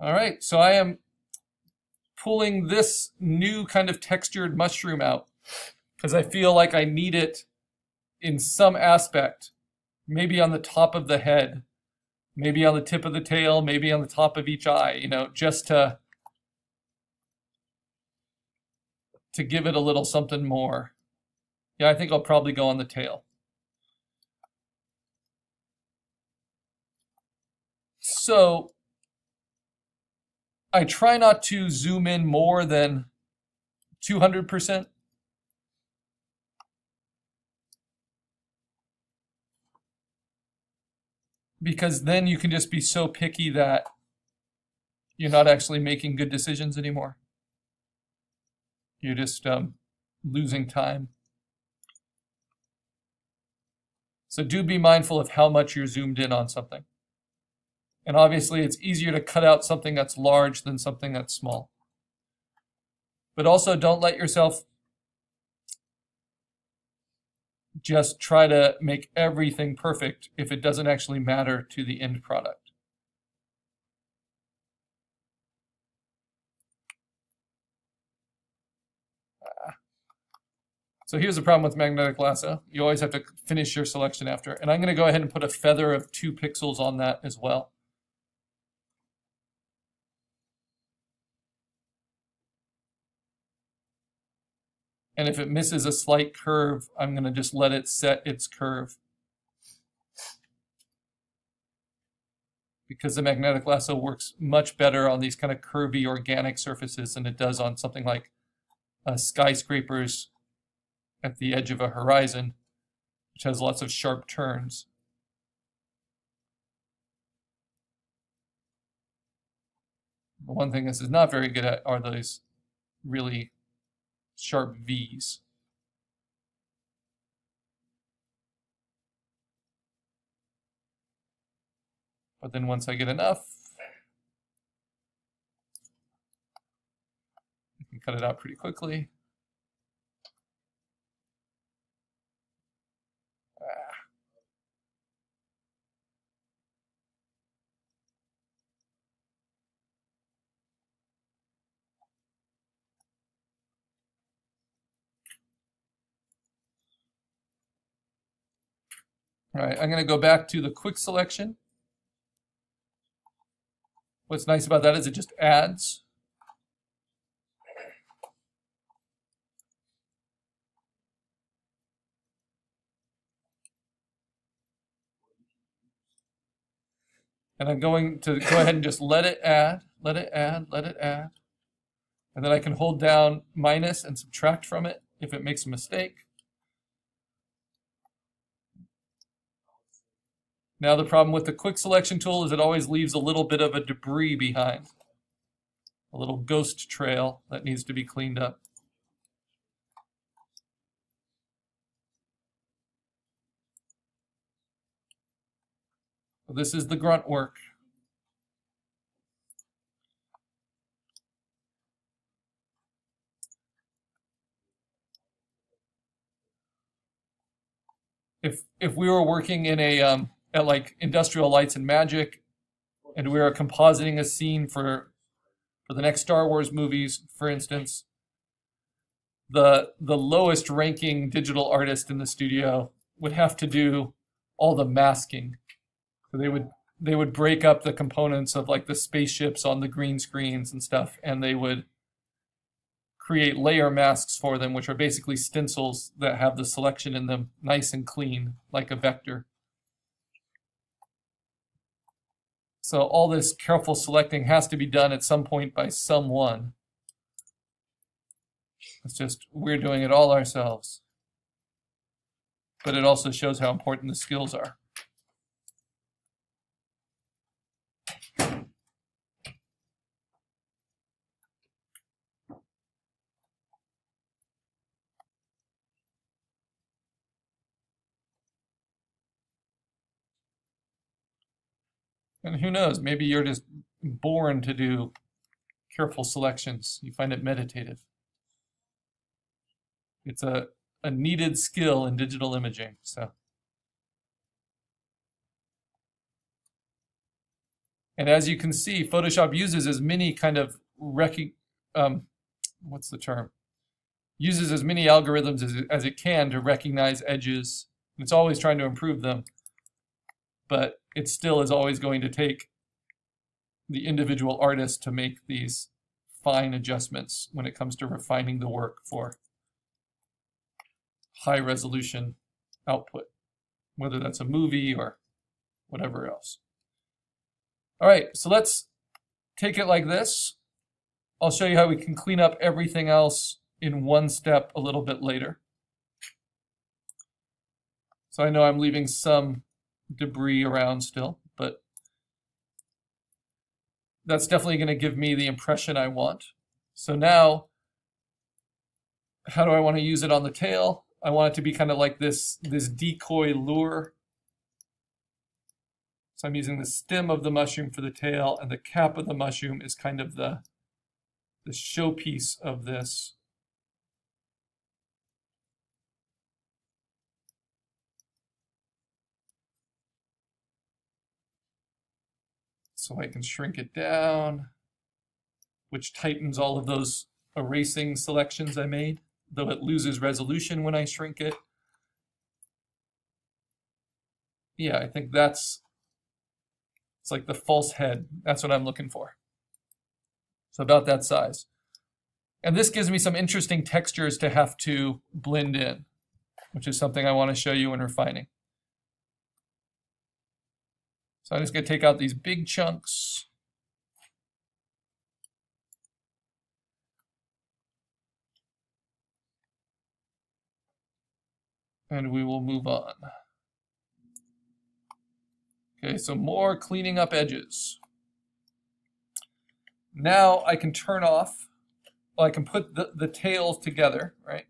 All right, so I am pulling this new kind of textured mushroom out because I feel like I need it in some aspect, maybe on the top of the head, maybe on the tip of the tail, maybe on the top of each eye, you know, just to to give it a little something more. Yeah, I think I'll probably go on the tail. So I try not to zoom in more than 200%. Because then you can just be so picky that you're not actually making good decisions anymore. You're just um, losing time. So do be mindful of how much you're zoomed in on something. And obviously, it's easier to cut out something that's large than something that's small. But also, don't let yourself just try to make everything perfect if it doesn't actually matter to the end product. So here's the problem with magnetic lasso. You always have to finish your selection after. And I'm going to go ahead and put a feather of two pixels on that as well. And if it misses a slight curve, I'm going to just let it set its curve. Because the magnetic lasso works much better on these kind of curvy organic surfaces than it does on something like uh, skyscrapers at the edge of a horizon, which has lots of sharp turns. The one thing this is not very good at are those really sharp V's. But then once I get enough, I can cut it out pretty quickly. All right, I'm going to go back to the quick selection. What's nice about that is it just adds. And I'm going to go ahead and just let it add, let it add, let it add. And then I can hold down minus and subtract from it if it makes a mistake. Now the problem with the quick selection tool is it always leaves a little bit of a debris behind. A little ghost trail that needs to be cleaned up. This is the grunt work. If if we were working in a um, at like Industrial Lights and Magic, and we are compositing a scene for for the next Star Wars movies, for instance, the the lowest ranking digital artist in the studio would have to do all the masking. So they would they would break up the components of like the spaceships on the green screens and stuff, and they would create layer masks for them, which are basically stencils that have the selection in them nice and clean, like a vector. So all this careful selecting has to be done at some point by someone. It's just we're doing it all ourselves. But it also shows how important the skills are. And who knows, maybe you're just born to do careful selections. You find it meditative. It's a, a needed skill in digital imaging. So And as you can see, Photoshop uses as many kind of rec- um, what's the term? Uses as many algorithms as as it can to recognize edges. It's always trying to improve them, but it still is always going to take the individual artist to make these fine adjustments when it comes to refining the work for high resolution output, whether that's a movie or whatever else. All right, so let's take it like this. I'll show you how we can clean up everything else in one step a little bit later. So I know I'm leaving some debris around still, but that's definitely going to give me the impression I want. So now, how do I want to use it on the tail? I want it to be kind of like this, this decoy lure. So I'm using the stem of the mushroom for the tail, and the cap of the mushroom is kind of the, the showpiece of this. So I can shrink it down, which tightens all of those erasing selections I made, though it loses resolution when I shrink it. Yeah, I think that's, it's like the false head. That's what I'm looking for. So about that size. And this gives me some interesting textures to have to blend in, which is something I want to show you in refining. So I'm just going to take out these big chunks. And we will move on. Okay, so more cleaning up edges. Now I can turn off, well, I can put the, the tails together, right?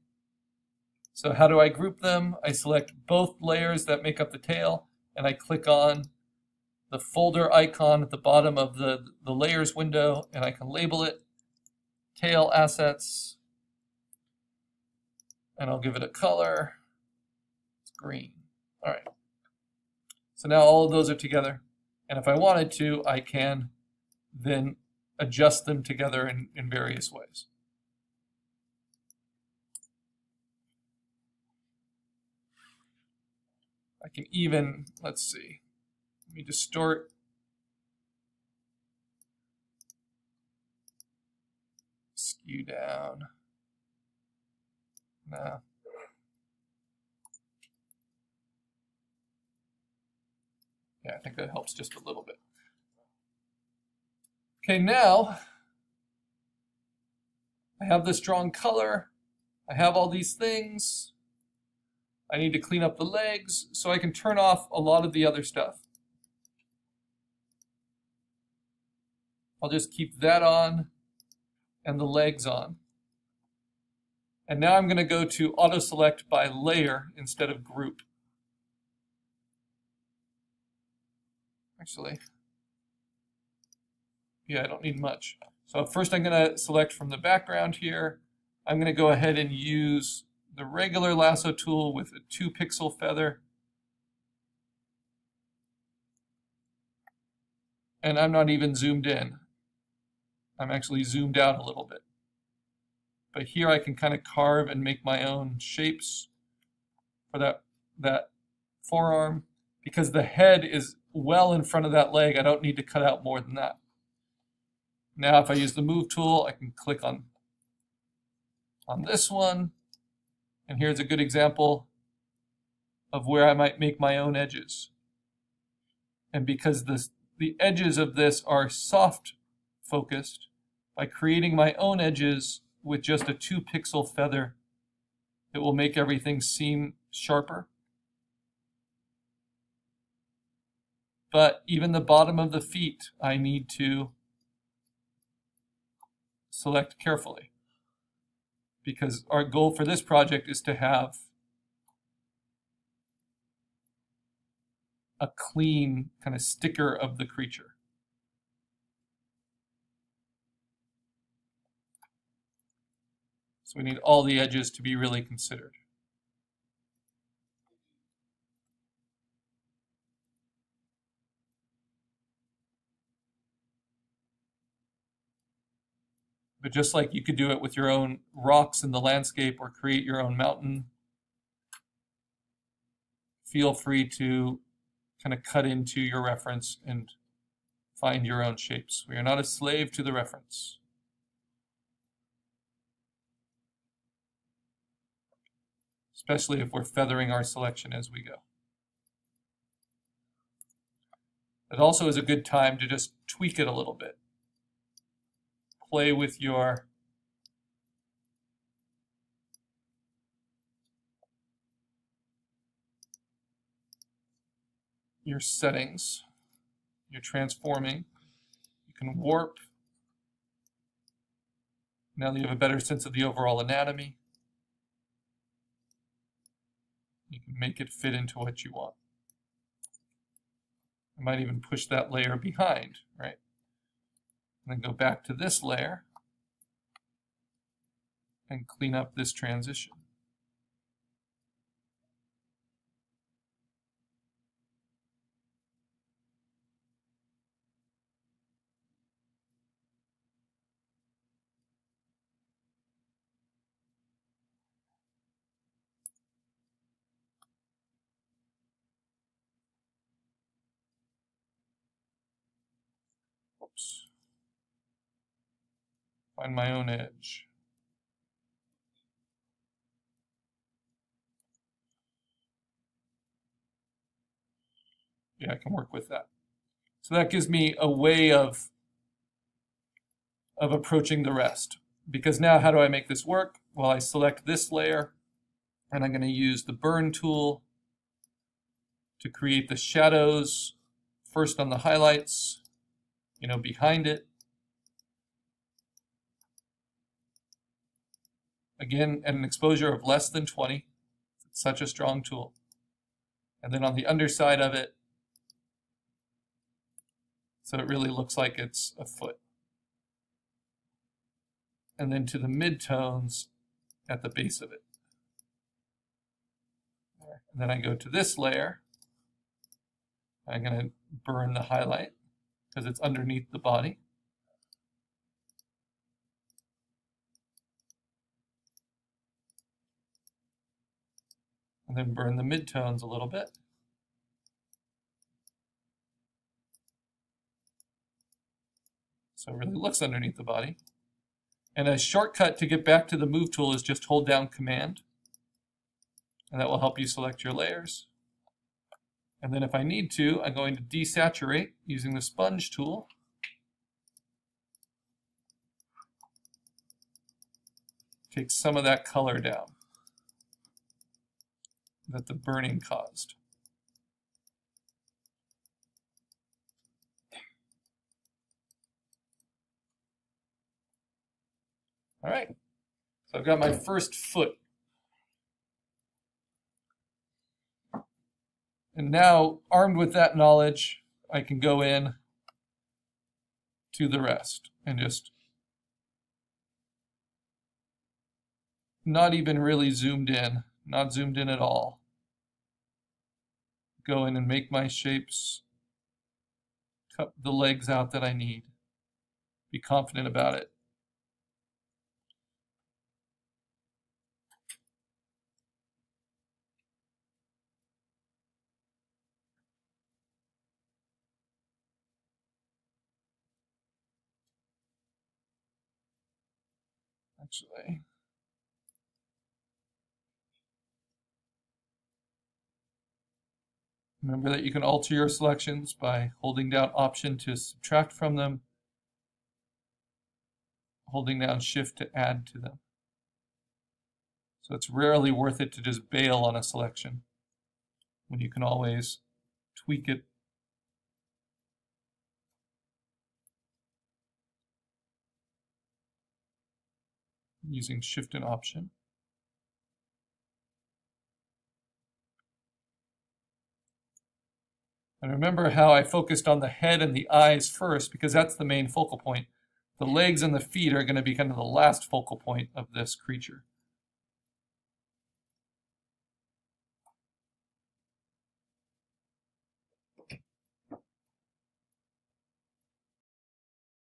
So how do I group them? I select both layers that make up the tail, and I click on the folder icon at the bottom of the, the layers window and I can label it tail assets and I'll give it a color. It's green. All right. So now all of those are together. And if I wanted to, I can then adjust them together in, in various ways. I can even, let's see, distort. Skew down. No. Yeah, I think that helps just a little bit. Okay, now I have the strong color. I have all these things. I need to clean up the legs so I can turn off a lot of the other stuff. I'll just keep that on and the legs on. And now I'm going to go to auto select by layer instead of group. Actually, yeah, I don't need much. So first I'm going to select from the background here. I'm going to go ahead and use the regular lasso tool with a two pixel feather. And I'm not even zoomed in. I'm actually zoomed out a little bit. But here I can kind of carve and make my own shapes for that, that forearm. Because the head is well in front of that leg, I don't need to cut out more than that. Now if I use the move tool, I can click on, on this one. And here's a good example of where I might make my own edges. And because this, the edges of this are soft focused, by creating my own edges with just a two pixel feather, it will make everything seem sharper. But even the bottom of the feet, I need to select carefully because our goal for this project is to have a clean kind of sticker of the creature. So we need all the edges to be really considered. But just like you could do it with your own rocks in the landscape or create your own mountain, feel free to kind of cut into your reference and find your own shapes. We are not a slave to the reference. Especially if we're feathering our selection as we go. It also is a good time to just tweak it a little bit. Play with your your settings. You're transforming. You can warp. Now that you have a better sense of the overall anatomy, you can make it fit into what you want. I might even push that layer behind, right? And then go back to this layer and clean up this transition. Find my own edge. Yeah, I can work with that. So that gives me a way of, of approaching the rest. Because now how do I make this work? Well, I select this layer, and I'm going to use the burn tool to create the shadows first on the highlights, you know, behind it. Again, at an exposure of less than 20, it's such a strong tool. And then on the underside of it, so it really looks like it's a foot. And then to the midtones at the base of it. And then I go to this layer. I'm going to burn the highlight because it's underneath the body. And then burn the midtones a little bit. So it really looks underneath the body. And a shortcut to get back to the move tool is just hold down command. And that will help you select your layers. And then if I need to, I'm going to desaturate using the sponge tool. Take some of that color down that the burning caused. All right, so I've got my first foot And now, armed with that knowledge, I can go in to the rest and just not even really zoomed in, not zoomed in at all. Go in and make my shapes, cut the legs out that I need, be confident about it. Actually. Remember that you can alter your selections by holding down Option to subtract from them, holding down Shift to add to them. So it's rarely worth it to just bail on a selection when you can always tweak it using Shift and Option. And remember how I focused on the head and the eyes first because that's the main focal point. The legs and the feet are going to be kind of the last focal point of this creature.